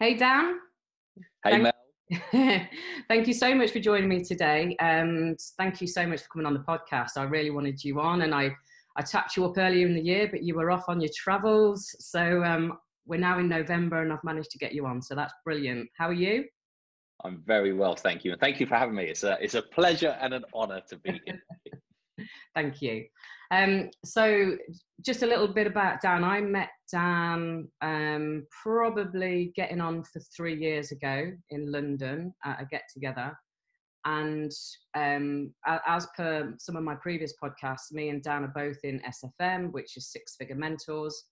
Hey, Dan. Hey, Mel. thank you so much for joining me today. Um, thank you so much for coming on the podcast. I really wanted you on, and I I tapped you up earlier in the year, but you were off on your travels. So um, we're now in November, and I've managed to get you on. So that's brilliant. How are you? I'm very well, thank you, and thank you for having me. It's a it's a pleasure and an honour to be here. thank you. Um, so just a little bit about Dan. I met Dan um, probably getting on for three years ago in London at a get together. And um, as per some of my previous podcasts, me and Dan are both in SFM, which is Six Figure Mentors.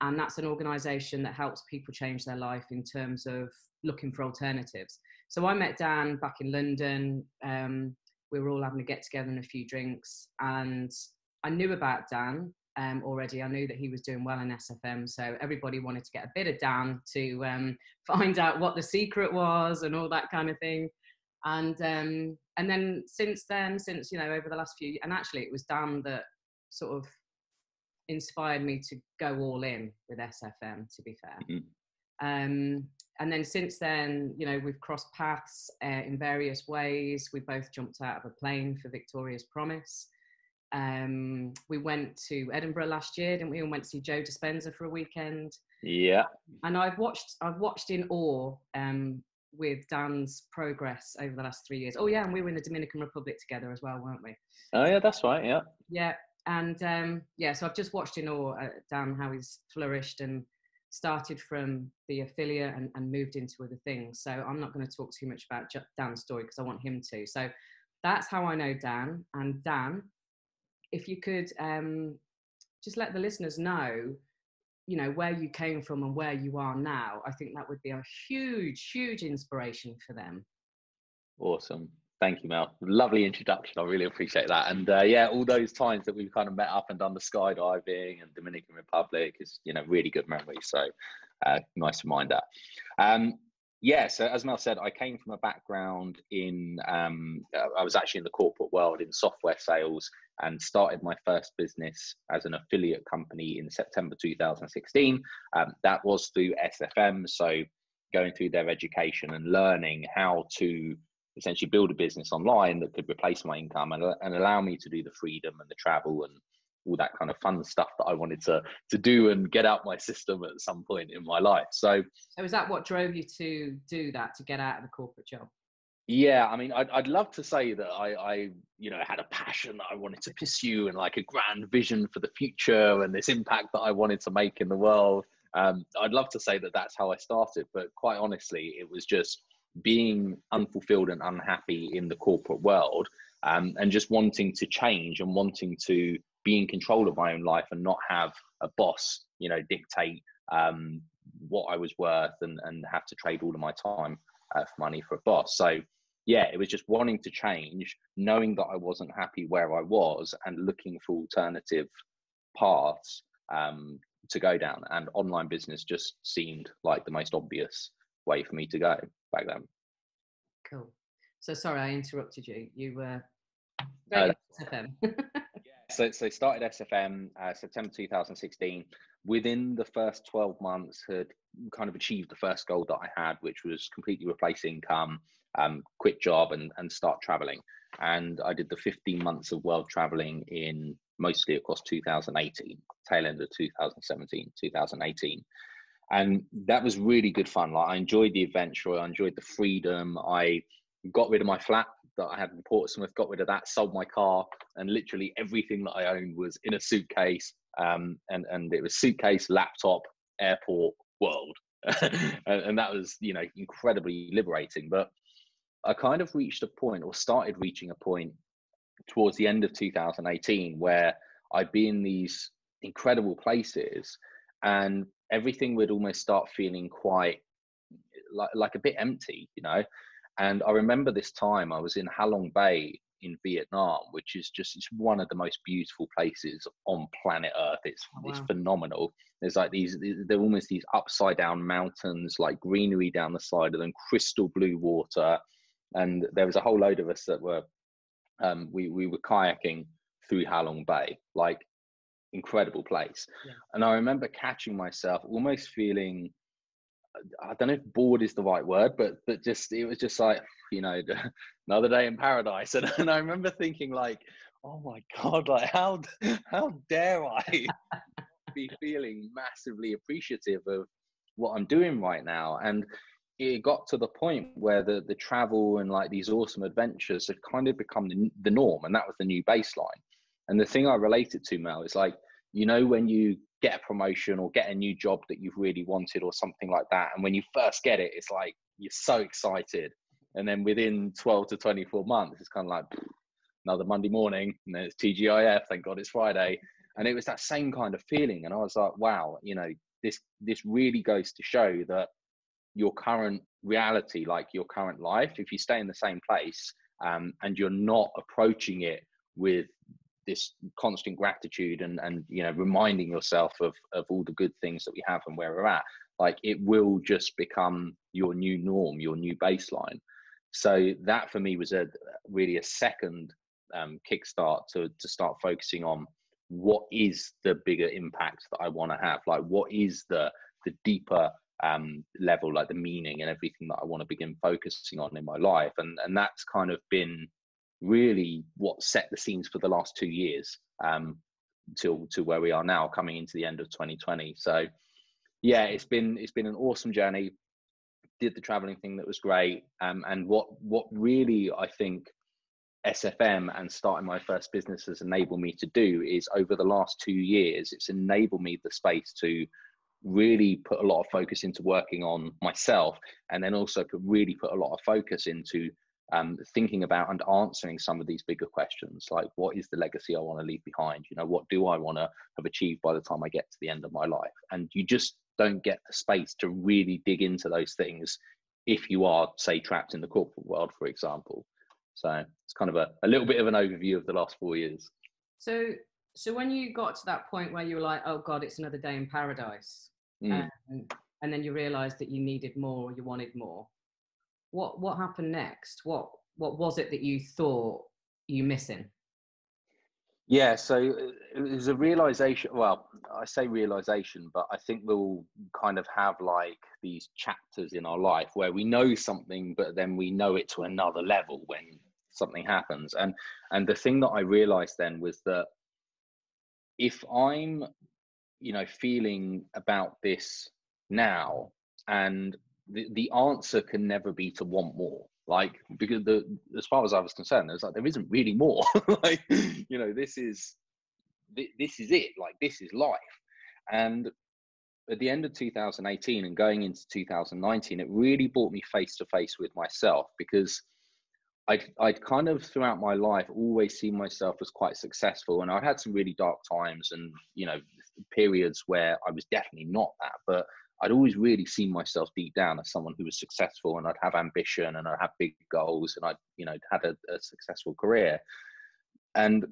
And that's an organization that helps people change their life in terms of looking for alternatives. So I met Dan back in London. Um, we were all having a get together and a few drinks. And I knew about Dan um, already. I knew that he was doing well in SFM, so everybody wanted to get a bit of Dan to um, find out what the secret was and all that kind of thing. And um, and then since then, since you know, over the last few, and actually it was Dan that sort of inspired me to go all in with SFM. To be fair. Mm-hmm. Um, and then since then, you know, we've crossed paths uh, in various ways. We both jumped out of a plane for Victoria's Promise. Um, we went to Edinburgh last year, didn't we? And went to see Joe Dispenza for a weekend. Yeah. And I've watched, I've watched in awe um, with Dan's progress over the last three years. Oh yeah, and we were in the Dominican Republic together as well, weren't we? Oh yeah, that's right. Yeah. Yeah, and um, yeah, so I've just watched in awe at Dan how he's flourished and started from the affiliate and, and moved into other things. So I'm not going to talk too much about Dan's story because I want him to. So that's how I know Dan. And Dan, if you could um, just let the listeners know you know where you came from and where you are now i think that would be a huge huge inspiration for them. Awesome. Thank you mel. Lovely introduction. I really appreciate that. And uh, yeah all those times that we've kind of met up and done the skydiving and dominican republic is you know really good memories. So uh, nice reminder um, yeah, so as Mel said, I came from a background in, um, uh, I was actually in the corporate world in software sales and started my first business as an affiliate company in September 2016. Um, that was through SFM. So going through their education and learning how to essentially build a business online that could replace my income and, and allow me to do the freedom and the travel and all that kind of fun stuff that I wanted to to do and get out my system at some point in my life. So, so was that what drove you to do that to get out of the corporate job? Yeah, I mean, I'd, I'd love to say that I, I, you know, had a passion that I wanted to pursue and like a grand vision for the future and this impact that I wanted to make in the world. Um, I'd love to say that that's how I started, but quite honestly, it was just being unfulfilled and unhappy in the corporate world um, and just wanting to change and wanting to be in control of my own life and not have a boss, you know, dictate um, what I was worth and, and have to trade all of my time uh, for money for a boss. So, yeah, it was just wanting to change, knowing that I wasn't happy where I was and looking for alternative paths um, to go down. And online business just seemed like the most obvious way for me to go back then. Cool. So sorry, I interrupted you. You were uh, so, so started SFM uh, September 2016. Within the first 12 months, had kind of achieved the first goal that I had, which was completely replace income, um, quit job, and and start traveling. And I did the 15 months of world traveling in mostly across 2018, tail end of 2017, 2018 and that was really good fun. Like i enjoyed the adventure i enjoyed the freedom. I got rid of my flat that I had in Portsmouth, got rid of that, sold my car, and literally everything that I owned was in a suitcase. Um, and and it was suitcase, laptop, airport, world, and, and that was you know incredibly liberating. But I kind of reached a point, or started reaching a point, towards the end of 2018, where I'd be in these incredible places, and everything would almost start feeling quite like like a bit empty, you know. And I remember this time I was in Halong Bay in Vietnam, which is just it's one of the most beautiful places on planet Earth. It's oh, wow. it's phenomenal. There's like these they're almost these upside down mountains, like greenery down the side of them, crystal blue water, and there was a whole load of us that were um, we we were kayaking through Halong Bay, like incredible place. Yeah. And I remember catching myself almost feeling I don't know if bored is the right word, but but just it was just like you know another day in paradise, and, and I remember thinking like, oh my god, like how how dare I be feeling massively appreciative of what I'm doing right now, and it got to the point where the the travel and like these awesome adventures had kind of become the, the norm, and that was the new baseline. And the thing I related to Mel is like you know when you get a promotion or get a new job that you've really wanted or something like that. And when you first get it it's like you're so excited. And then within 12 to 24 months it's kind of like another monday morning and then it's tgif thank god it's friday. And it was that same kind of feeling. And i was like wow you know this this really goes to show that your current reality like your current life if you stay in the same place um, and you're not approaching it with this constant gratitude and and you know reminding yourself of of all the good things that we have and where we're at like it will just become your new norm your new baseline. So that for me was a really a second um, kickstart to to start focusing on what is the bigger impact that I want to have? Like what is the the deeper um, level like the meaning and everything that I want to begin focusing on in my life? And and that's kind of been really what set the scenes for the last two years um, till to where we are now, coming into the end of 2020. So, yeah, it's been it's been an awesome journey. Did the traveling thing that was great, um, and what what really I think SFM and starting my first business has enabled me to do is over the last two years, it's enabled me the space to really put a lot of focus into working on myself and then also put really put a lot of focus into um, thinking about and answering some of these bigger questions like what is the legacy i want to leave behind? You know what do i want to have achieved by the time i get to the end of my life? And you just don't get the space to really dig into those things if you are say trapped in the corporate world for example. So it's kind of a, a little bit of an overview of the last four years. So so when you got to that point where you were like oh god it's another day in paradise mm. um, and then you realized that you needed more you wanted more what what happened next? What what was it that you thought you missing? Yeah, so uh, it was a realization. Well, I say realization, but I think we'll kind of have like these chapters in our life where we know something, but then we know it to another level when something happens. And and the thing that I realized then was that if I'm, you know, feeling about this now, and the, the answer can never be to want more. Like because the as far as i was concerned there's like there isn't really more. Like you know this is this is it. Like this is life. And at the end of 2018 and going into 2019 it really brought me face to face with myself because I'd, I'd kind of throughout my life always seen myself as quite successful. And i had some really dark times and you know periods where i was definitely not that. But I'd always really seen myself deep down as someone who was successful and I'd have ambition and I'd have big goals and I'd, you know, had a, a successful career. And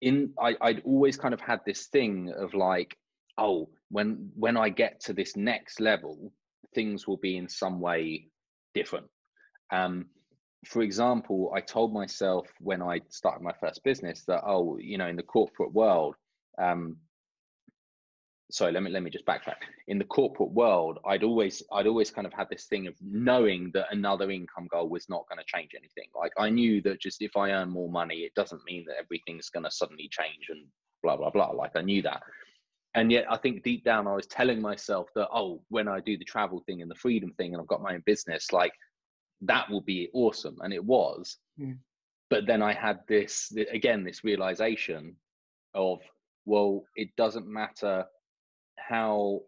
in I, I'd always kind of had this thing of like, oh, when when I get to this next level, things will be in some way different. Um, for example, I told myself when I started my first business that, oh, you know, in the corporate world, um, sorry let me let me just backtrack. In the corporate world i'd always i'd always kind of had this thing of knowing that another income goal was not going to change anything. Like i knew that just if i earn more money it doesn't mean that everything's going to suddenly change and blah blah blah. Like i knew that. And yet i think deep down i was telling myself that oh when i do the travel thing and the freedom thing and i've got my own business like that will be awesome. And it was. Mm. but then i had this again this realization of well it doesn't matter how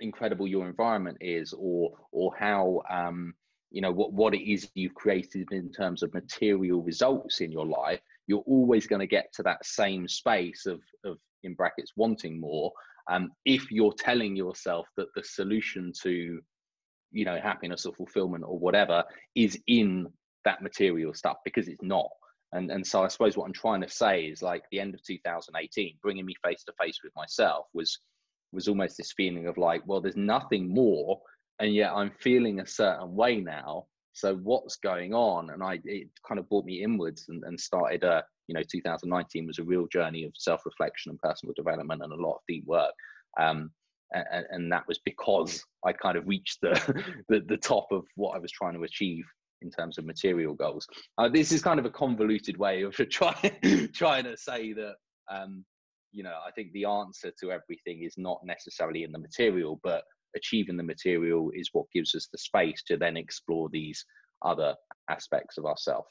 incredible your environment is or or how um you know what what it is you've created in terms of material results in your life you're always going to get to that same space of of in brackets wanting more um if you're telling yourself that the solution to you know happiness or fulfillment or whatever is in that material stuff because it's not. And and so i suppose what i'm trying to say is like the end of 2018 bringing me face to face with myself was was almost this feeling of like, well, there's nothing more, and yet I'm feeling a certain way now. So what's going on? And I, it kind of brought me inwards and, and started. Uh, you know, 2019 was a real journey of self-reflection and personal development and a lot of deep work. Um, and, and that was because I kind of reached the, the, the top of what I was trying to achieve in terms of material goals. Uh, this is kind of a convoluted way of trying trying to say that um, you know I think the answer to everything is not necessarily in the material, but achieving the material is what gives us the space to then explore these other aspects of ourselves.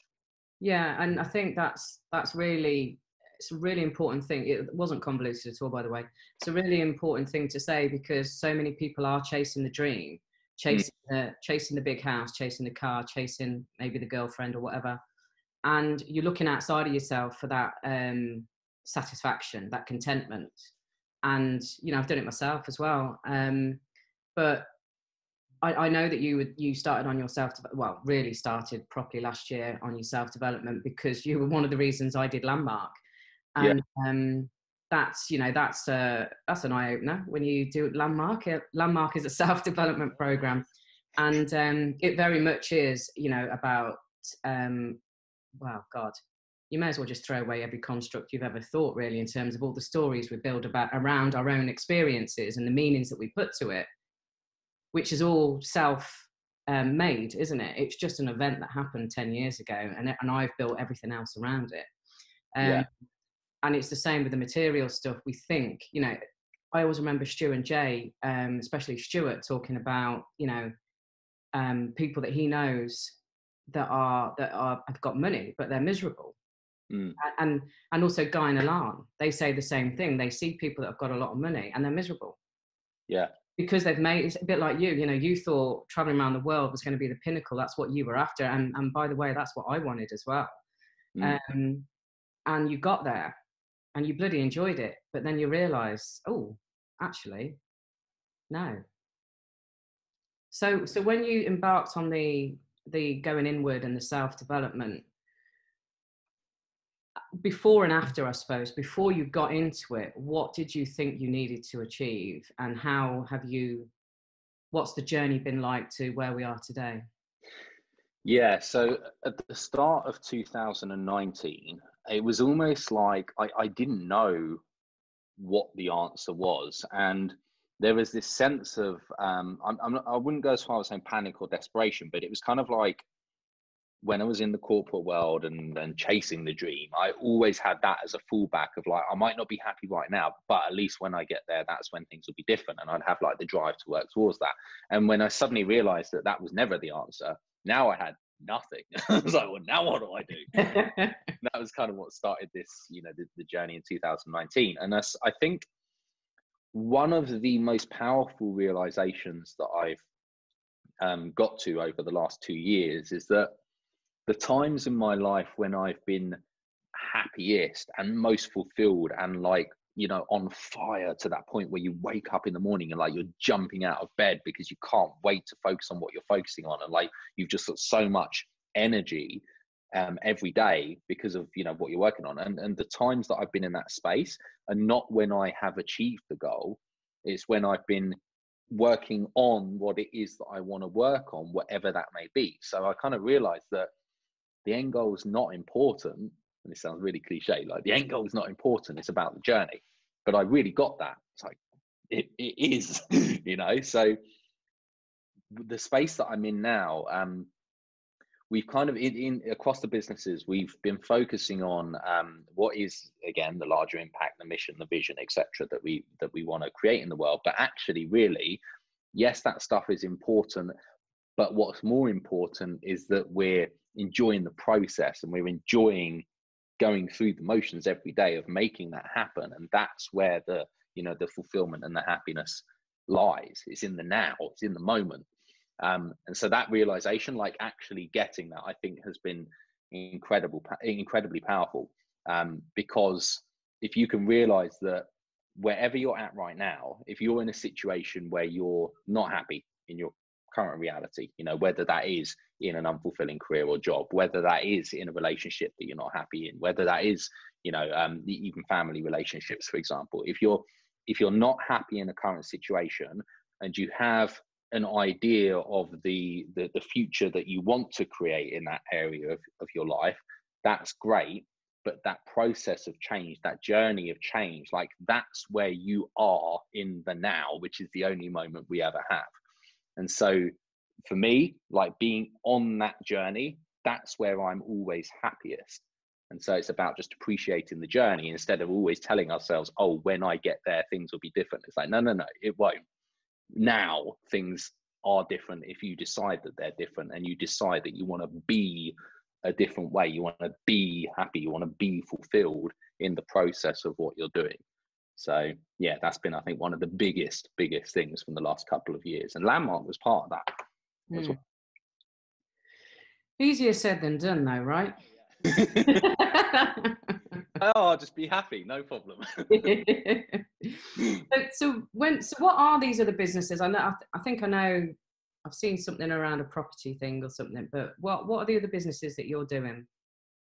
Yeah, and I think that's that's really it's a really important thing. It wasn't convoluted at all, by the way. It's a really important thing to say because so many people are chasing the dream, mm. chasing the chasing the big house, chasing the car, chasing maybe the girlfriend or whatever, and you're looking outside of yourself for that um, satisfaction, that contentment. And you know, I've done it myself as well. Um, but I, I, know that you you started on your self well really started properly last year on your self development because you were one of the reasons I did landmark and yeah. um, that's you know that's a that's an eye opener when you do landmark. Landmark is a self development program, and um, it very much is you know about um, well God, you may as well just throw away every construct you've ever thought really in terms of all the stories we build about around our own experiences and the meanings that we put to it, which is all self. Um, made, isn't it? It's just an event that happened 10 years ago, and, and I've built everything else around it. Um, yeah and it's the same with the material stuff. We think, you know, I always remember Stu and Jay, um, especially Stuart, talking about, you know, um, people that he knows that are that are have got money but they're miserable. Mm. And and also Guy and Alan, they say the same thing. They see people that have got a lot of money and they're miserable. Yeah. Because they've made it's a bit like you, you know, you thought traveling around the world was going to be the pinnacle. That's what you were after. And and by the way, that's what I wanted as well. Mm. Um, and you got there and you bloody enjoyed it, but then you realize, oh, actually, no. So, so when you embarked on the the going inward and the self development, before and after, I suppose, before you got into it, what did you think you needed to achieve, and how have you? What's the journey been like to where we are today? Yeah, so at the start of 2019, it was almost like I, I didn't know what the answer was. And there was this sense of, um, I'm, I'm, I wouldn't go as far as saying panic or desperation, but it was kind of like when I was in the corporate world and, and chasing the dream, I always had that as a fallback of like, I might not be happy right now, but at least when I get there, that's when things will be different. And I'd have like the drive to work towards that. And when I suddenly realized that that was never the answer, now I had nothing. I was like, well, now what do I do? that was kind of what started this, you know, the, the journey in 2019. And that's, I think, one of the most powerful realizations that I've um, got to over the last two years is that the times in my life when I've been happiest and most fulfilled and like you know on fire to that point where you wake up in the morning and like you're jumping out of bed because you can't wait to focus on what you're focusing on and like you've just got so much energy um, every day because of you know what you're working on. And and the times that I've been in that space are not when I have achieved the goal. It's when I've been working on what it is that I want to work on whatever that may be. So I kind of realized that the end goal is not important and it sounds really cliche, like the end goal is not important, it's about the journey. But I really got that. It's like, it, it is, you know? So the space that I'm in now, um, we've kind of in, in, across the businesses we've been focusing on um, what is again the larger impact the mission the vision etc that we that we want to create in the world but actually really yes that stuff is important but what's more important is that we're enjoying the process and we're enjoying going through the motions every day of making that happen. And that's where the you know the fulfillment and the happiness lies. It's in the now it's in the moment. Um, and so that realization like actually getting that i think has been incredible incredibly powerful. Um, because if you can realize that wherever you're at right now if you're in a situation where you're not happy in your current reality you know whether that is in an unfulfilling career or job whether that is in a relationship that you're not happy in whether that is you know um, even family relationships for example if you're if you're not happy in the current situation and you have an idea of the, the the future that you want to create in that area of, of your life that's great but that process of change, that journey of change, like that's where you are in the now, which is the only moment we ever have. And so for me, like being on that journey, that's where I'm always happiest. And so it's about just appreciating the journey instead of always telling ourselves, oh, when I get there, things will be different. It's like, no, no, no, it won't. Now things are different if you decide that they're different and you decide that you want to be a different way. You want to be happy. You want to be fulfilled in the process of what you're doing. So yeah, that's been I think one of the biggest, biggest things from the last couple of years. And Landmark was part of that. Mm. Well. Easier said than done, though, right? oh, I'll just be happy, no problem. so, so, when, so what are these other businesses? I know, I, th- I think I know I've seen something around a property thing or something, but what what are the other businesses that you're doing?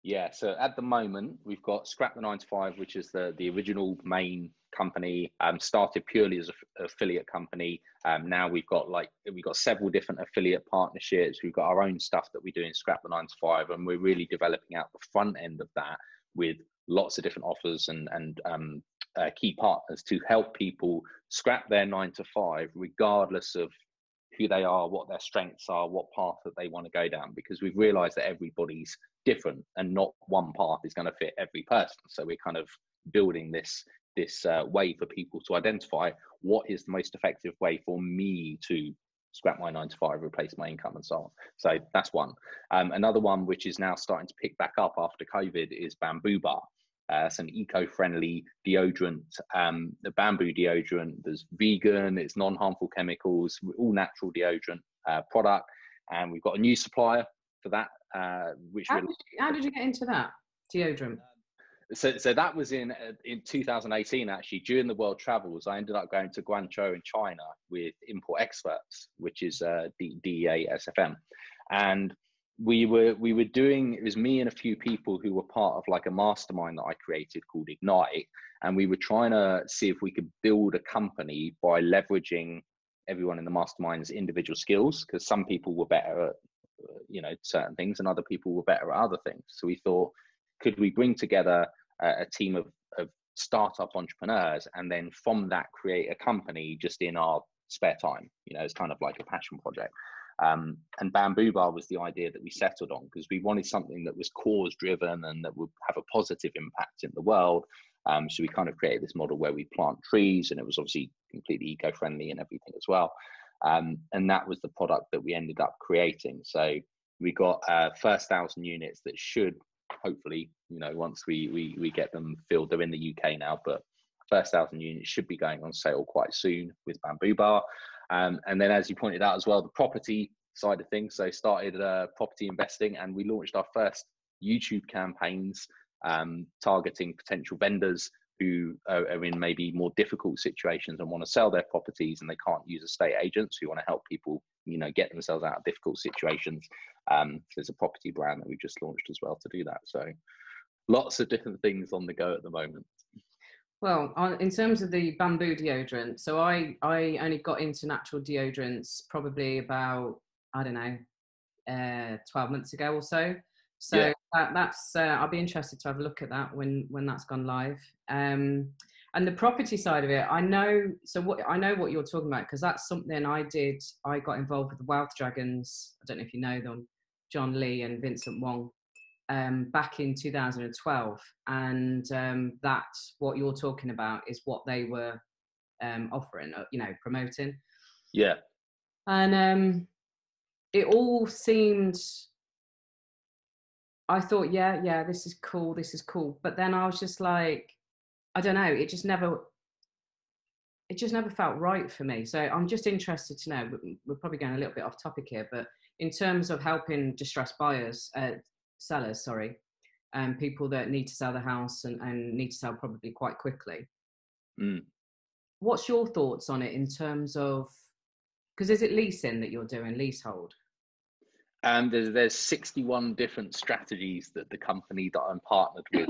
Yeah, so at the moment we've got Scrap the Nine to Five, which is the the original main company. Um, started purely as an affiliate company. Um, now we've got like we've got several different affiliate partnerships. We've got our own stuff that we do in Scrap the Nine to Five, and we're really developing out the front end of that with lots of different offers and and um, uh, key partners to help people scrap their nine to five, regardless of who they are, what their strengths are, what path that they want to go down, because we've realized that everybody's different and not one path is going to fit every person. So we're kind of building this this uh, way for people to identify what is the most effective way for me to scrap my nine to five, replace my income, and so on. So that's one. Um, another one which is now starting to pick back up after COVID is Bamboo Bar. Uh, it's an eco-friendly deodorant, um, the bamboo deodorant. There's vegan, it's non-harmful chemicals, all natural deodorant uh, product, and we've got a new supplier for that. Uh, which how did, you, how did you get into that deodorant? So, so that was in uh, in 2018 actually during the world travels i ended up going to guangzhou in china with import experts which is uh, dea sfm and we were we were doing it was me and a few people who were part of like a mastermind that I created called Ignite, and we were trying to see if we could build a company by leveraging everyone in the mastermind's individual skills because some people were better at you know certain things and other people were better at other things. So we thought, could we bring together a, a team of, of startup entrepreneurs and then from that create a company just in our spare time? You know, it's kind of like a passion project. Um, and Bamboo Bar was the idea that we settled on because we wanted something that was cause driven and that would have a positive impact in the world. Um, so we kind of created this model where we plant trees and it was obviously completely eco friendly and everything as well. Um, and that was the product that we ended up creating. So we got uh, first thousand units that should hopefully, you know, once we, we, we get them filled, they're in the UK now, but first thousand units should be going on sale quite soon with Bamboo Bar. Um, and then, as you pointed out as well, the property side of things. So, started uh, property investing, and we launched our first YouTube campaigns um, targeting potential vendors who are, in maybe more difficult situations and want to sell their properties and they can't use estate agents who want to help people, you know, get themselves out of difficult situations. Um, there's a property brand that we just launched as well to do that. So lots of different things on the go at the moment. Well, on, in terms of the bamboo deodorant, so I I only got into natural deodorants probably about I don't know, uh, twelve months ago or so. So yeah. that, that's uh, I'll be interested to have a look at that when when that's gone live. Um, and the property side of it, I know. So what I know what you're talking about because that's something I did. I got involved with the Wealth Dragons. I don't know if you know them, John Lee and Vincent Wong um, back in 2012, and um, that what you're talking about is what they were um, offering, uh, you know, promoting. Yeah. And um, it all seemed. I thought, yeah, yeah, this is cool, this is cool. But then I was just like, I don't know, it just never, it just never felt right for me. So I'm just interested to know. We're probably going a little bit off topic here, but in terms of helping distressed buyers, uh, sellers, sorry, um, people that need to sell the house and, and need to sell probably quite quickly. Mm. What's your thoughts on it in terms of because is it leasing that you're doing leasehold? And um, there's there's 61 different strategies that the company that I'm partnered with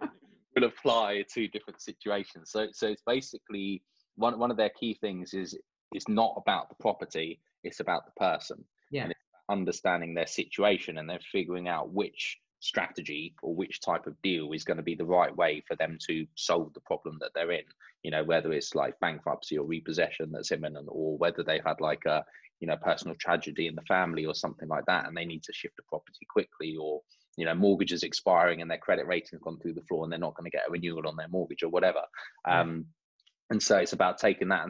will apply to different situations. So so it's basically one one of their key things is it's not about the property, it's about the person. Yeah. And understanding their situation and then figuring out which strategy or which type of deal is going to be the right way for them to solve the problem that they're in. You know whether it's like bankruptcy or repossession that's imminent or whether they've had like a you know personal tragedy in the family or something like that and they need to shift the property quickly or you know mortgages expiring and their credit rating's gone through the floor and they're not going to get a renewal on their mortgage or whatever. Um, and so it's about taking that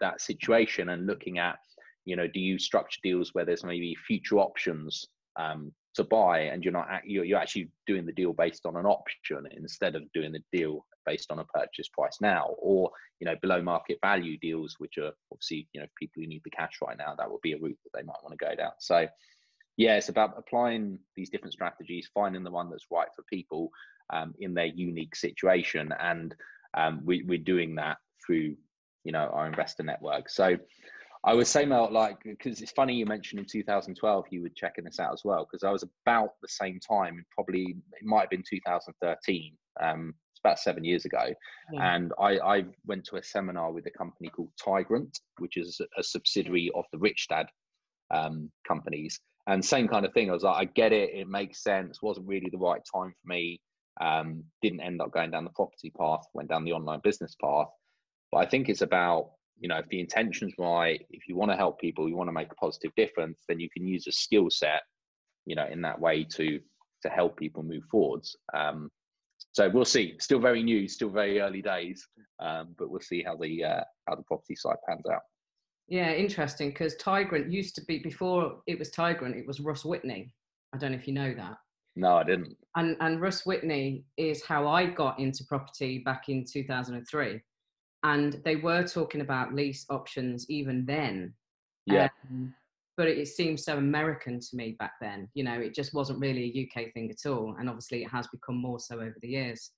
that situation and looking at you know do you structure deals where there's maybe future options um, to buy and you're not you're, you're actually doing the deal based on an option instead of doing the deal based on a purchase price now? Or you know below market value deals which are obviously you know people who need the cash right now that would be a route that they might want to go down. So yeah it's about applying these different strategies finding the one that's right for people um, in their unique situation. And um, we, we're doing that through you know our investor network. So I would say, Mel, like, because it's funny you mentioned in 2012 you were checking this out as well, because I was about the same time, probably it might have been 2013. Um, it's about seven years ago, yeah. and I, I went to a seminar with a company called Tigrent, which is a subsidiary of the Rich Dad um, companies. And same kind of thing. I was like, I get it, it makes sense. wasn't really the right time for me. Um, didn't end up going down the property path. Went down the online business path. But I think it's about you know if the intention's right if you want to help people you want to make a positive difference then you can use a skill set you know in that way to to help people move forwards. Um, so we'll see. Still very new still very early days um, but we'll see how the uh, how the property side pans out. Yeah interesting because tigrent used to be before it was tigrent it was russ whitney. I don't know if you know that. No i didn't. And and russ whitney is how i got into property back in 2003 and they were talking about lease options even then. Yeah. Um, but it, seems so American to me back then. You know, it just wasn't really a UK thing at all, and obviously it has become more so over the years.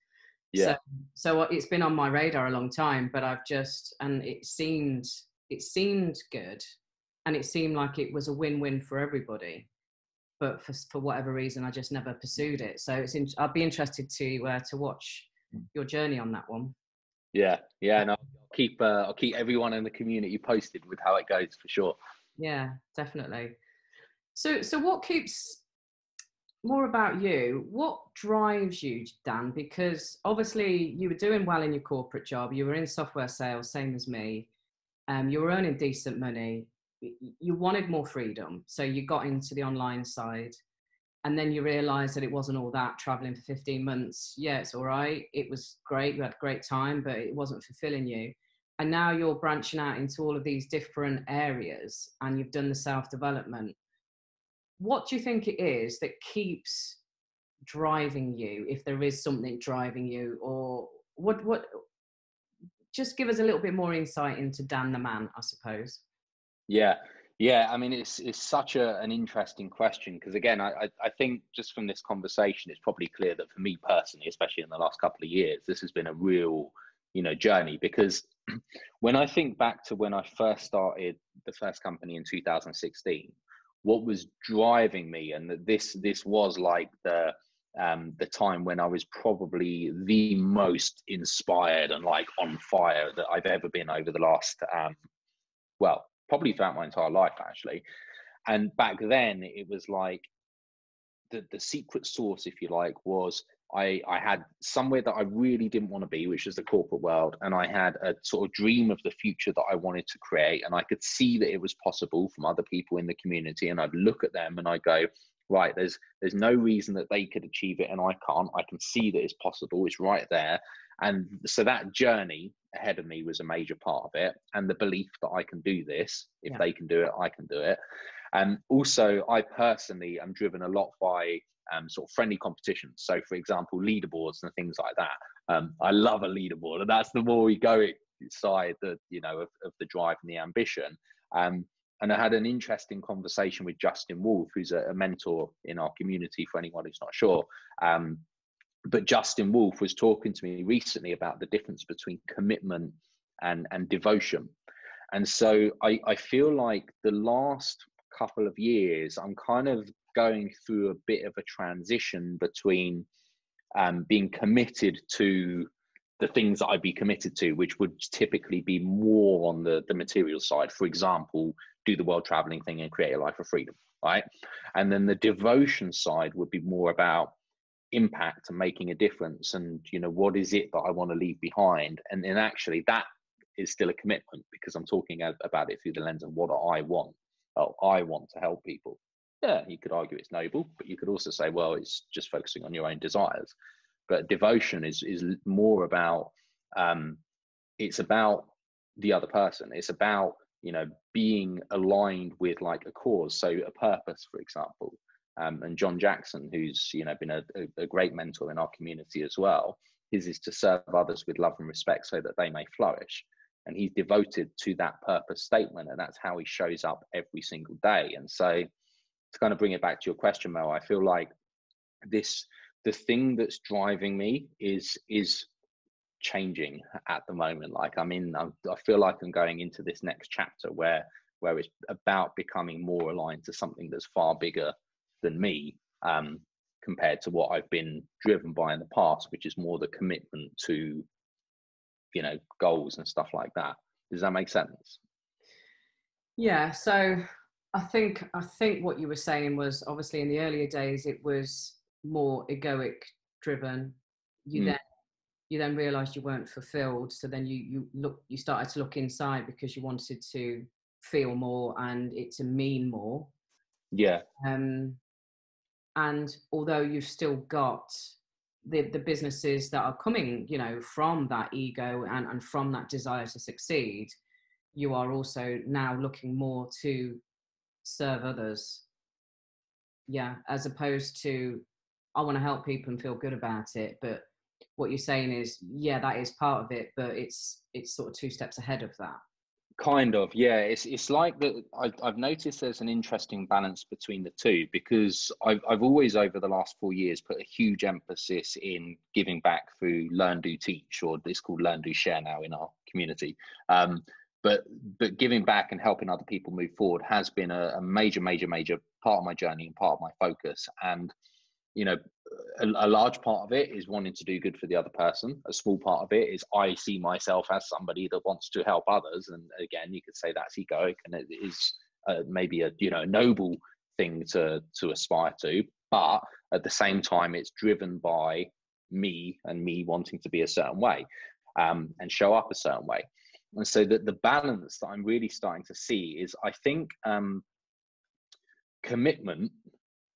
Yeah. So, so it's been on my radar a long time, but I've just and it seemed it seemed good, and it seemed like it was a win-win for everybody. But for for whatever reason, I just never pursued it. So it's in, I'd be interested to uh, to watch hmm. your journey on that one. Yeah, yeah, and I'll keep uh, I'll keep everyone in the community posted with how it goes for sure. Yeah, definitely. So, so what keeps more about you? What drives you, Dan? Because obviously you were doing well in your corporate job. You were in software sales, same as me. Um, you were earning decent money. You wanted more freedom, so you got into the online side and then you realize that it wasn't all that traveling for 15 months. Yeah it's all right. It was great. You had a great time but it wasn't fulfilling you. And now you're branching out into all of these different areas and you've done the self development what do you think it is that keeps driving you if there is something driving you? Or what what just give us a little bit more insight into dan the man i suppose. Yeah yeah, I mean, it's it's such a, an interesting question because again, I, I think just from this conversation, it's probably clear that for me personally, especially in the last couple of years, this has been a real, you know, journey. Because when I think back to when I first started the first company in 2016, what was driving me, and that this this was like the um, the time when I was probably the most inspired and like on fire that I've ever been over the last um, well probably throughout my entire life actually. And back then it was like the the secret source, if you like, was I, I had somewhere that I really didn't want to be, which is the corporate world, and I had a sort of dream of the future that I wanted to create, and I could see that it was possible from other people in the community, and I'd look at them and I go, right, there's there's no reason that they could achieve it and I can't. I can see that it's possible. It's right there, and so that journey ahead of me was a major part of it and the belief that i can do this if yeah. they can do it i can do it and also i personally am driven a lot by um, sort of friendly competitions so for example leaderboards and things like that um, i love a leaderboard and that's the more we go inside the you know of, of the drive and the ambition um, and I had an interesting conversation with Justin Wolf, who's a, a mentor in our community for anyone who's not sure. Um, but Justin Wolf was talking to me recently about the difference between commitment and and devotion. And so I, I feel like the last couple of years, I'm kind of going through a bit of a transition between um, being committed to the things that I'd be committed to, which would typically be more on the, the material side. For example, do the world traveling thing and create a life of freedom, right? And then the devotion side would be more about impact and making a difference and you know what is it that i want to leave behind? And then actually that is still a commitment because i'm talking about it through the lens of what i want? Oh i want to help people. Yeah you could argue it's noble but you could also say well it's just focusing on your own desires. But devotion is is more about um it's about the other person. It's about you know being aligned with like a cause. So a purpose for example um, and John Jackson, who's you know been a, a, great mentor in our community as well, his is to serve others with love and respect so that they may flourish. And he's devoted to that purpose statement, and that's how he shows up every single day. And so, to kind of bring it back to your question, Mel, I feel like this the thing that's driving me is is changing at the moment. Like I'm in, I'm, I feel like I'm going into this next chapter where where it's about becoming more aligned to something that's far bigger than me um, compared to what I've been driven by in the past, which is more the commitment to, you know, goals and stuff like that. Does that make sense? Yeah. So I think I think what you were saying was obviously in the earlier days it was more egoic driven. You mm. then you then realised you weren't fulfilled, so then you you look you started to look inside because you wanted to feel more and it to mean more. Yeah. Um, and although you've still got the, the businesses that are coming you know from that ego and, and from that desire to succeed you are also now looking more to serve others. Yeah as opposed to i want to help people and feel good about it. But what you're saying is yeah that is part of it but it's it's sort of two steps ahead of that Kind of, yeah. It's it's like that. I've, noticed there's an interesting balance between the two because I've I've always over the last four years put a huge emphasis in giving back through Learn Do Teach, or it's called Learn Do Share now in our community. Um, but but giving back and helping other people move forward has been a, a major, major, major part of my journey and part of my focus. And you know, a, a, large part of it is wanting to do good for the other person. A small part of it is I see myself as somebody that wants to help others. And again, you could say that's egoic, and it is uh, maybe a you know noble thing to to aspire to. But at the same time, it's driven by me and me wanting to be a certain way um, and show up a certain way. And so that the balance that I'm really starting to see is, I think, um, commitment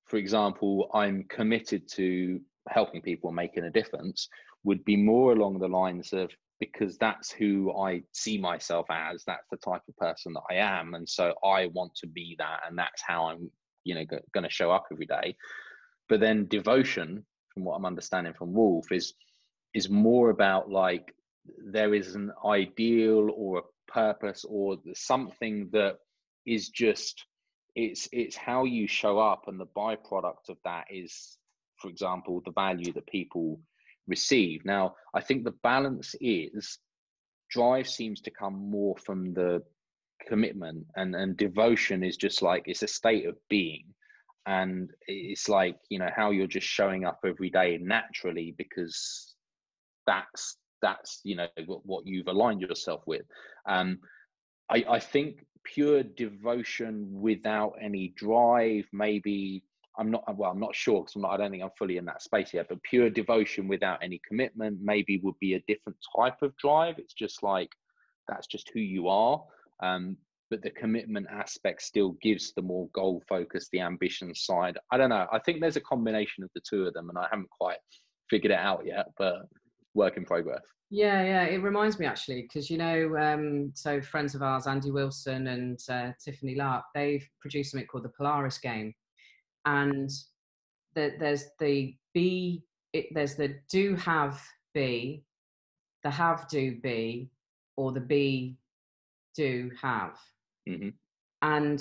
for example, I'm committed to helping people making a difference would be more along the lines of because that's who I see myself as, that's the type of person that I am. And so I want to be that. And that's how I'm, you know, going to show up every day. But then devotion, from what I'm understanding from Wolf, is is more about like there is an ideal or a purpose or something that is just it's it's how you show up and the byproduct of that is for example the value that people receive. Now i think the balance is drive seems to come more from the commitment and and devotion is just like it's a state of being. And it's like you know how you're just showing up every day naturally because that's that's you know what, you've aligned yourself with. Um i i think pure devotion without any drive maybe i'm not well i'm not sure because i don't think i'm fully in that space yet but pure devotion without any commitment maybe would be a different type of drive. It's just like that's just who you are um, but the commitment aspect still gives the more goal focus the ambition side. I don't know i think there's a combination of the two of them and i haven't quite figured it out yet but work in progress yeah, yeah, it reminds me actually because you know, um, so friends of ours, Andy Wilson and uh, Tiffany Lark, they've produced something called the Polaris Game, and the, there's the be, it, there's the do have be, the have do be, or the be do have, mm-hmm. and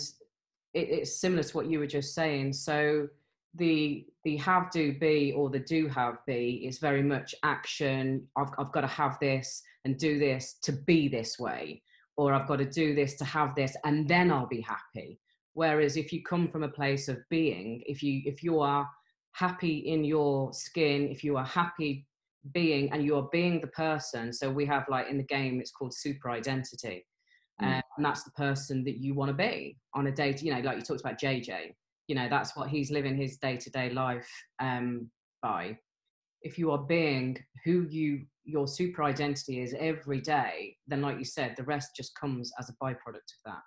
it, it's similar to what you were just saying. So the the have do be or the do have be is very much action. I've, I've got to have this and do this to be this way or i've got to do this to have this and then i'll be happy. Whereas if you come from a place of being if you if you are happy in your skin if you are happy being and you're being the person so we have like in the game it's called super identity. Mm. um, and that's the person that you want to be on a day to, you know like you talked about jj you know that's what he's living his day-to-day life um, by if you are being who you your super identity is every day, then like you said, the rest just comes as a byproduct of that.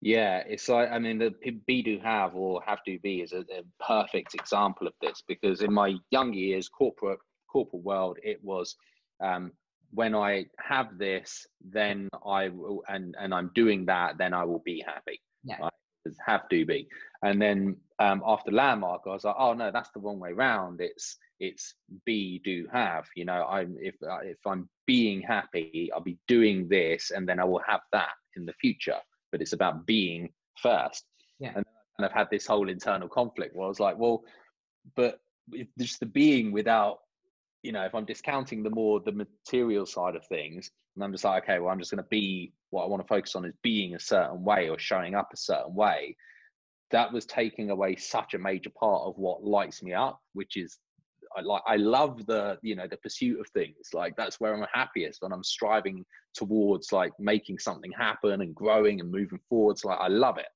Yeah, it's like I mean the be do have or have do be is a, a, perfect example of this because in my young years, corporate corporate world, it was um, when I have this, then I will, and and I'm doing that, then I will be happy. Yeah. Right? Have do be, and then um, after landmark, I was like, oh no, that's the wrong way round. It's it's be do have. You know, I'm if uh, if I'm being happy, I'll be doing this, and then I will have that in the future. But it's about being first. Yeah. And I've had this whole internal conflict where I was like, well, but just the being without you know, if I'm discounting the more the material side of things, and I'm just like, okay, well, I'm just going to be what I want to focus on is being a certain way or showing up a certain way. That was taking away such a major part of what lights me up, which is I like I love the you know the pursuit of things. Like that's where I'm happiest when I'm striving towards like making something happen and growing and moving forwards. Like I love it.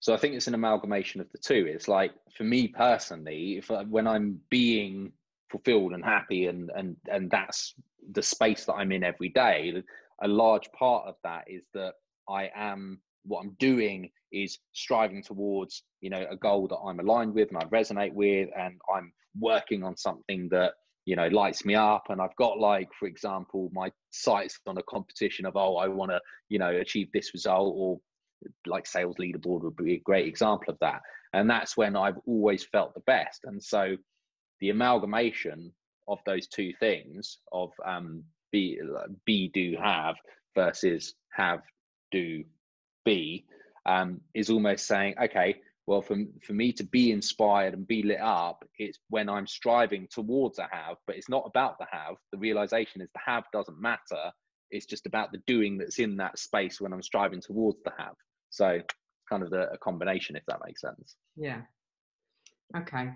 So I think it's an amalgamation of the two. It's like for me personally, if I, when I'm being fulfilled and happy and and and that's the space that i'm in every day a large part of that is that i am what i'm doing is striving towards you know a goal that i'm aligned with and i resonate with and i'm working on something that you know lights me up. And i've got like for example my sights on a competition of oh i want to you know achieve this result or like sales leaderboard would be a great example of that. And that's when i've always felt the best. And so the amalgamation of those two things of um, be be do have versus have do be um, is almost saying okay well for, for me to be inspired and be lit up it's when i'm striving towards a have but it's not about the have. The realization is the have doesn't matter. It's just about the doing that's in that space when i'm striving towards the have. So it's kind of the, a combination if that makes sense. Yeah. Okay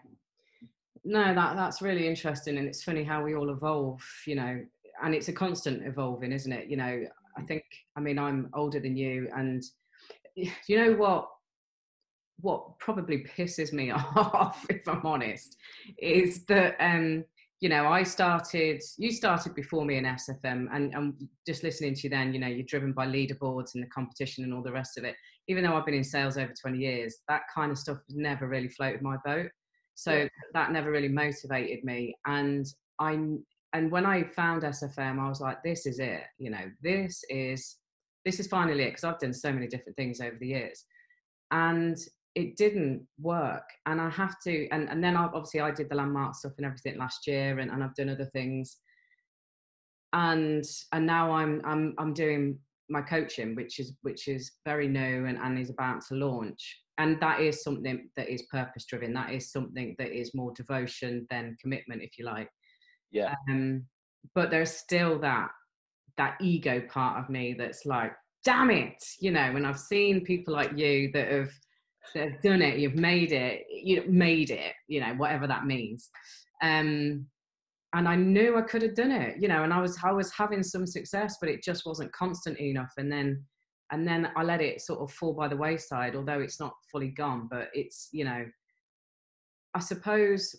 no that that's really interesting and it's funny how we all evolve you know and it's a constant evolving isn't it? You know i think i mean i'm older than you and you know what what probably pisses me off if i'm honest is that um you know i started you started before me in sfm and and just listening to you then you know you're driven by leaderboards and the competition and all the rest of it even though i've been in sales over 20 years that kind of stuff never really floated my boat so yeah. that never really motivated me. And I and when I found SFM, I was like, this is it. You know, this is this is finally it because I've done so many different things over the years, and it didn't work. And I have to. And and then obviously I did the landmark stuff and everything last year, and, and I've done other things. And and now I'm I'm I'm doing my coaching, which is which is very new and, and is about to launch and that is something that is purpose driven that is something that is more devotion than commitment if you like. Yeah. Um, but there's still that that ego part of me that's like damn it you know when i've seen people like you that have that have done it you've made it you made it you know whatever that means. Um and i knew i could have done it you know and i was i was having some success but it just wasn't constant enough. And then and then I let it sort of fall by the wayside, although it's not fully gone. But it's, you know, I suppose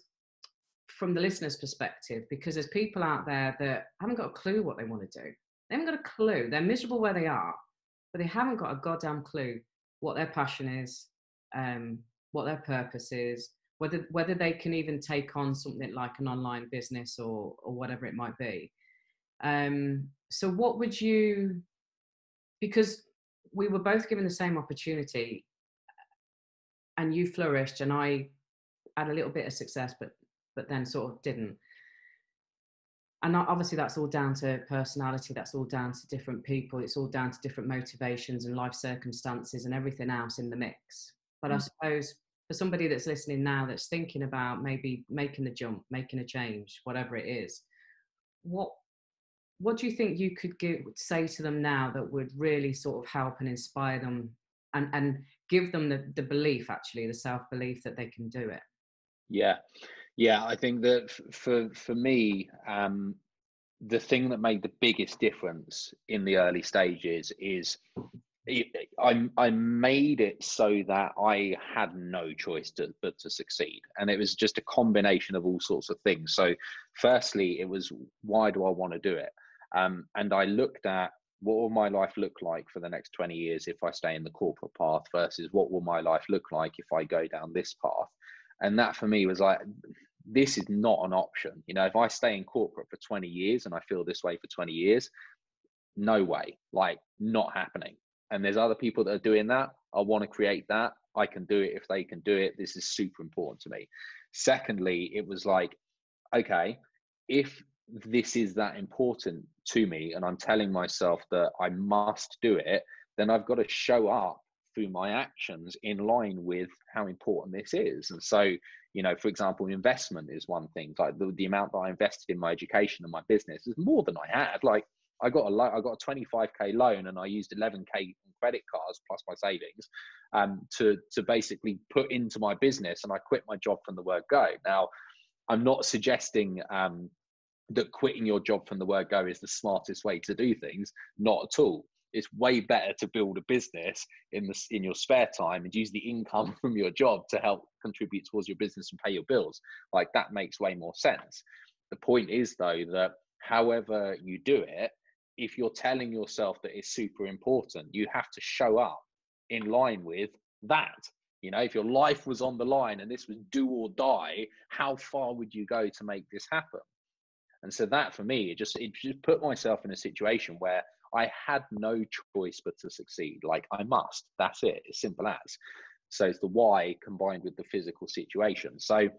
from the listener's perspective, because there's people out there that haven't got a clue what they want to do. They haven't got a clue. They're miserable where they are, but they haven't got a goddamn clue what their passion is, um, what their purpose is, whether whether they can even take on something like an online business or or whatever it might be. Um, so, what would you? Because we were both given the same opportunity and you flourished and i had a little bit of success but but then sort of didn't and obviously that's all down to personality that's all down to different people it's all down to different motivations and life circumstances and everything else in the mix but mm. i suppose for somebody that's listening now that's thinking about maybe making the jump making a change whatever it is what what do you think you could give, say to them now that would really sort of help and inspire them and, and give them the, the belief actually the self belief that they can do it? Yeah. Yeah i think that for for me um the thing that made the biggest difference in the early stages is I I made it so that I had no choice to but to succeed, and it was just a combination of all sorts of things. So, firstly, it was why do I want to do it, um, and I looked at what will my life look like for the next 20 years if I stay in the corporate path versus what will my life look like if I go down this path, and that for me was like this is not an option. You know, if I stay in corporate for 20 years and I feel this way for 20 years, no way, like not happening and there's other people that are doing that. I want to create that. I can do it if they can do it. This is super important to me. Secondly, it was like, okay, if this is that important to me and I'm telling myself that I must do it, then I've got to show up through my actions in line with how important this is. And so, you know, for example, investment is one thing. Like the, the amount that I invested in my education and my business is more than I had. Like I got a lo- I got a 25k loan and I used 11k credit cards plus my savings um, to to basically put into my business and I quit my job from the word go. Now, I'm not suggesting um, that quitting your job from the word go is the smartest way to do things. Not at all. It's way better to build a business in the in your spare time and use the income from your job to help contribute towards your business and pay your bills. Like that makes way more sense. The point is though that however you do it, if you're telling yourself that it's super important, you have to show up in line with that. You know, if your life was on the line and this was do or die, how far would you go to make this happen? And so that for me, it just it just put myself in a situation where I had no choice but to succeed. Like I must. That's it. It's simple as. So it's the why combined with the physical situation. So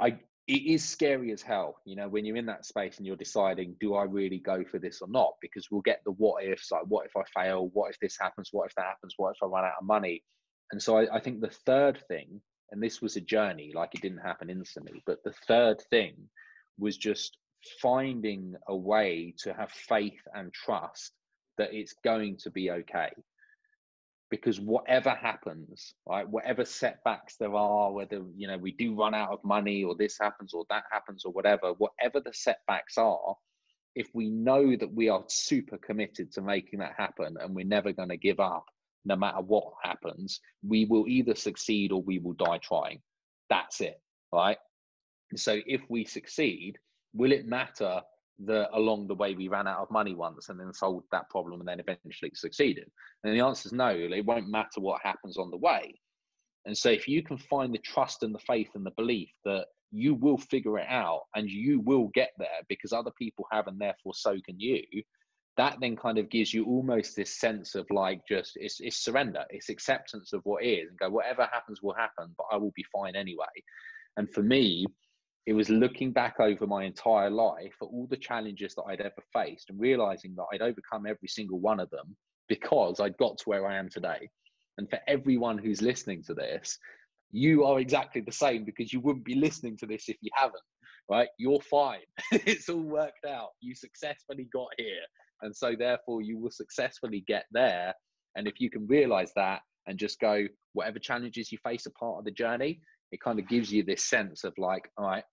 I it is scary as hell, you know, when you're in that space and you're deciding, do I really go for this or not? Because we'll get the what ifs, like what if I fail? What if this happens? What if that happens? What if I run out of money? And so I, I think the third thing, and this was a journey, like it didn't happen instantly, but the third thing was just finding a way to have faith and trust that it's going to be okay. Because whatever happens right whatever setbacks there are whether you know we do run out of money or this happens or that happens or whatever whatever the setbacks are if we know that we are super committed to making that happen and we're never going to give up no matter what happens we will either succeed or we will die trying. That's it right so if we succeed will it matter that along the way we ran out of money once and then solved that problem and then eventually succeeded? And the answer is no, it won't matter what happens on the way. And so if you can find the trust and the faith and the belief that you will figure it out and you will get there because other people have and therefore so can you, that then kind of gives you almost this sense of like just it's, it's surrender, it's acceptance of what is and go, whatever happens will happen, but I will be fine anyway. And for me, it was looking back over my entire life at all the challenges that I'd ever faced and realizing that I'd overcome every single one of them because I'd got to where I am today. And for everyone who's listening to this, you are exactly the same because you wouldn't be listening to this if you haven't, right? You're fine. it's all worked out. You successfully got here. And so, therefore, you will successfully get there. And if you can realize that and just go, whatever challenges you face are part of the journey, it kind of gives you this sense of like, all right,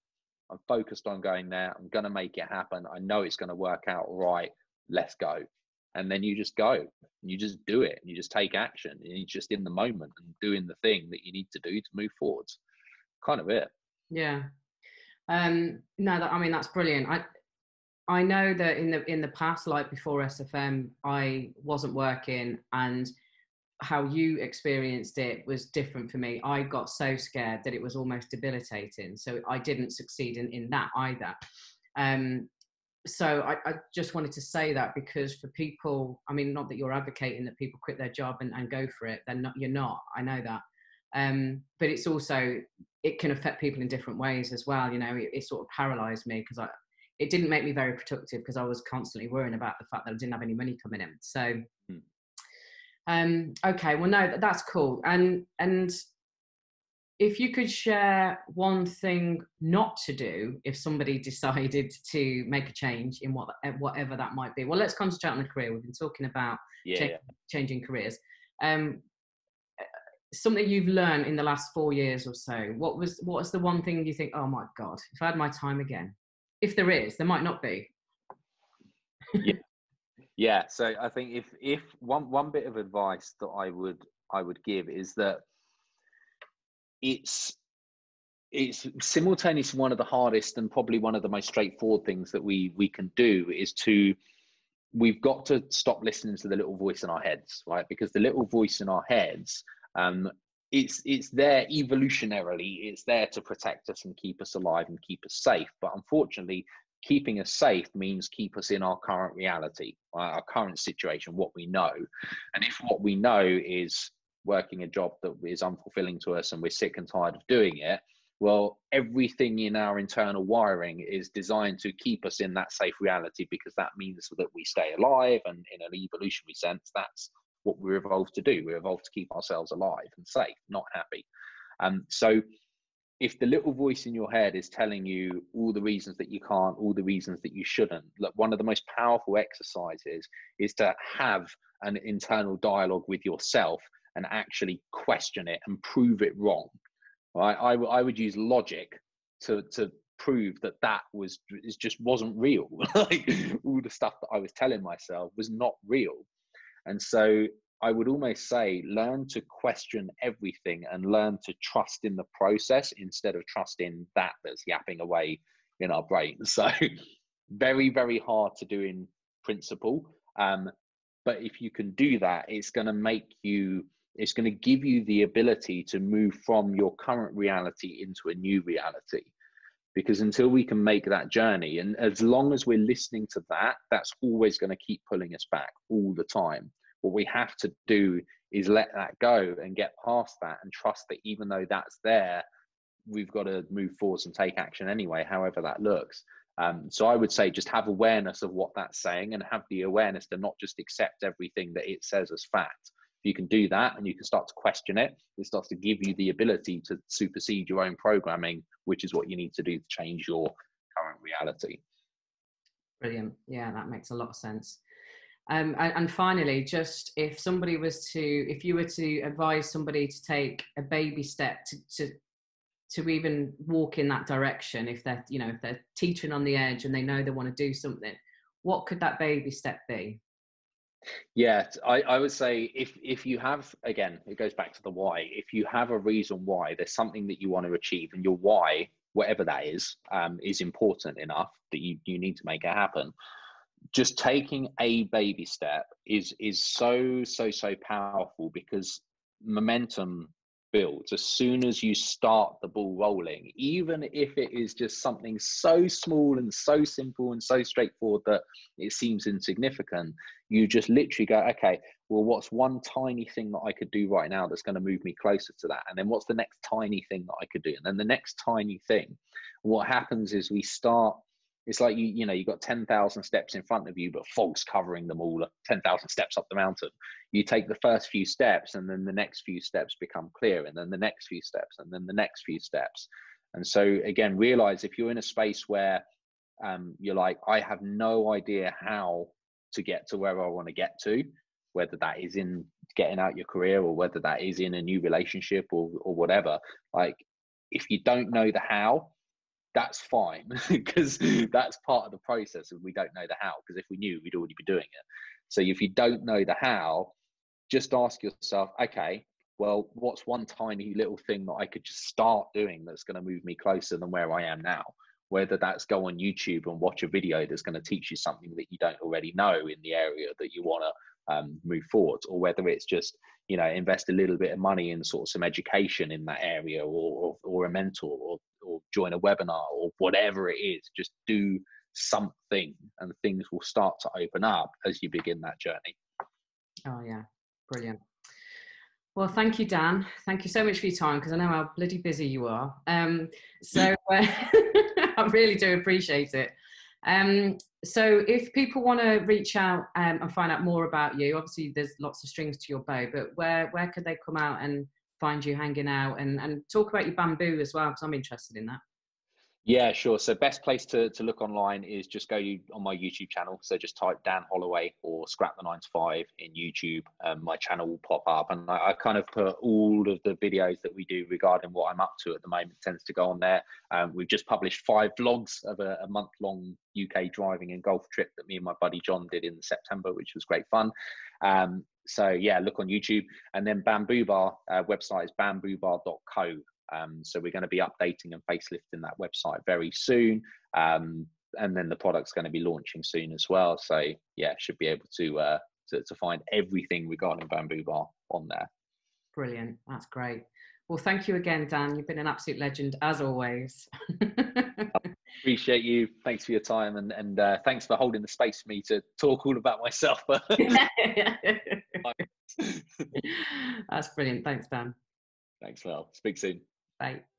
I'm focused on going there. I'm going to make it happen. I know it's going to work out right. Let's go. And then you just go and you just do it and you just take action and you're just in the moment and doing the thing that you need to do to move forwards. Kind of it. Yeah. Um, no, that, I mean, that's brilliant. I, I know that in the in the past, like before SFM, I wasn't working, and how you experienced it was different for me. I got so scared that it was almost debilitating. So I didn't succeed in, in that either. Um, so I, I, just wanted to say that because for people, I mean, not that you're advocating that people quit their job and, and go for it. Then not, you're not. I know that. Um, but it's also it can affect people in different ways as well. You know, it, it sort of paralyzed me because I it didn't make me very productive because I was constantly worrying about the fact that I didn't have any money coming in. So. Um, okay, well, no, that's cool. And and if you could share one thing not to do if somebody decided to make a change in what eh, whatever that might be. Well, let's concentrate on the career. We've been talking about yeah, yeah. changing careers. Um, eh, something you've learned in the last four years or so. What was what was the one thing you think? Oh my god, if I had my time again. If there is, there might not be. yeah. Yeah, so I think if if one one bit of advice that I would I would give is that it's it's simultaneously one of the hardest and probably one of the most straightforward things that we we can do is to we've got to stop listening to the little voice in our heads right? Because the little voice in our heads um it's it's there evolutionarily. It's there to protect us and keep us alive and keep us safe. But unfortunately keeping us safe means keep us in our current reality our current situation what we know. And if what we know is working a job that is unfulfilling to us and we're sick and tired of doing it well everything in our internal wiring is designed to keep us in that safe reality because that means that we stay alive. And in an evolutionary sense that's what we're evolved to do. We're evolved to keep ourselves alive and safe not happy. Um, so if the little voice in your head is telling you all the reasons that you can't all the reasons that you shouldn't look one of the most powerful exercises is to have an internal dialogue with yourself and actually question it and prove it wrong right? I, I would use logic to to prove that that was it just wasn't real. like all the stuff that I was telling myself was not real, and so I would almost say learn to question everything and learn to trust in the process instead of trusting that that's yapping away in our brain. So very very hard to do in principle. Um, but if you can do that, it's going to make you it's going to give you the ability to move from your current reality into a new reality. Because until we can make that journey, and as long as we're listening to that, that's always going to keep pulling us back all the time. What we have to do is let that go and get past that and trust that even though that's there, we've got to move forwards and take action anyway, however that looks. Um, so I would say just have awareness of what that's saying and have the awareness to not just accept everything that it says as fact, if you can do that and you can start to question it, it starts to give you the ability to supersede your own programming, which is what you need to do to change your current reality. Brilliant. Yeah, that makes a lot of sense. Um, and, and, finally, just if somebody was to, if you were to advise somebody to take a baby step to, to, to even walk in that direction, if they're, you know, if they're teetering on the edge and they know they want to do something, what could that baby step be? Yeah, I, I would say if if you have again, it goes back to the why. If you have a reason why there's something that you want to achieve, and your why, whatever that is, um, is important enough that you you need to make it happen. Just taking a baby step is is so so so powerful because momentum builds as soon as you start the ball rolling, even if it is just something so small and so simple and so straightforward that it seems insignificant, you just literally go, okay, well, what's one tiny thing that I could do right now that's going to move me closer to that? And then what's the next tiny thing that I could do? And then the next tiny thing. What happens is we start it's like you you know you've got 10,000 steps in front of you but fog's covering them all 10,000 steps up the mountain. You take the first few steps and then the next few steps become clear and then the next few steps and then the next few steps. And so again realize if you're in a space where um, you're like i have no idea how to get to where i want to get to whether that is in getting out your career or whether that is in a new relationship or, or whatever like if you don't know the how that's fine because that's part of the process and we don't know the how because if we knew we'd already be doing it. So if you don't know the how just ask yourself okay well what's one tiny little thing that i could just start doing that's going to move me closer than where i am now? Whether that's go on youtube and watch a video that's going to teach you something that you don't already know in the area that you want to um, move forward or whether it's just you know invest a little bit of money in sort of some education in that area or, or, or a mentor or, or join a webinar or whatever it is just do something and things will start to open up as you begin that journey. Oh yeah. Brilliant. Well thank you dan. Thank you so much for your time because i know how bloody busy you are. Um, so uh, i really do appreciate it um, so if people want to reach out um, and find out more about you, obviously there's lots of strings to your bow, but where where could they come out and find you hanging out and, and talk about your bamboo as well? Because I'm interested in that. Yeah, sure. So best place to, to look online is just go on my YouTube channel. So just type Dan Holloway or Scrap the 9 to 5 in YouTube. Um, my channel will pop up and I, I, kind of put all of the videos that we do regarding what I'm up to at the moment tends to go on there. Um, we've just published five vlogs of a, a month long UK driving and golf trip that me and my buddy John did in September, which was great fun. Um, so yeah, look on YouTube and then Bamboo Bar uh, website is bamboobar.co. Um, so we're going to be updating and facelifting that website very soon. Um, and then the product's going to be launching soon as well. So yeah, should be able to, uh, to, to find everything regarding Bamboo Bar on there. Brilliant. That's great. Mel, thank you again, Dan. You've been an absolute legend as always. Appreciate you. Thanks for your time and, and uh, thanks for holding the space for me to talk all about myself. That's brilliant. Thanks, Dan. Thanks, Well. Speak soon. Bye.